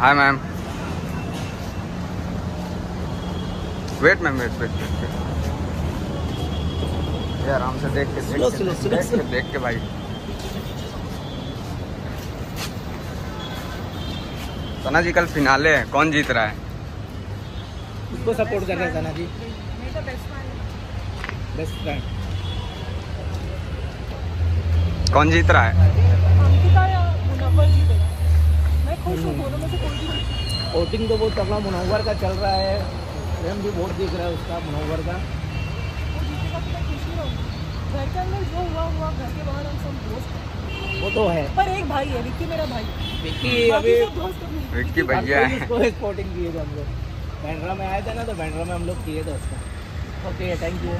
Hi ma'am wait ma'am wait wait wait आराम से देख के देख के देख के देख के भाई। सना जी कल फिनाले है। कौन जीत रहा है? उसको सपोर्ट कर रहे हैं सना जी। बेस्ट फ्रेंड कौन जीत रहा है अंकिता या मुनव्वर जीतेगा मैं खुश हूँ दोनों में से कोई भी वोटिंग तो बहुत तगड़ा मुनव्वर का चल रहा है। प्रेम भी वोट दिख रहा है उसका मुनव्वर का। वो तो मैं खुशी रहूँगी घर के अंदर जो हुआ हुआ घर के बाहर हम सब दोस्त हैं। वो तो है पर एक भाई है विक्की मेरा भाई। विक्की अभी। विक्की भैया है। स्पोर्टिंग किए थे हम लोग। बैंड्रा में आए थे ना तो बैंड्रा में हम लोग किए थे उसका। Okay thank you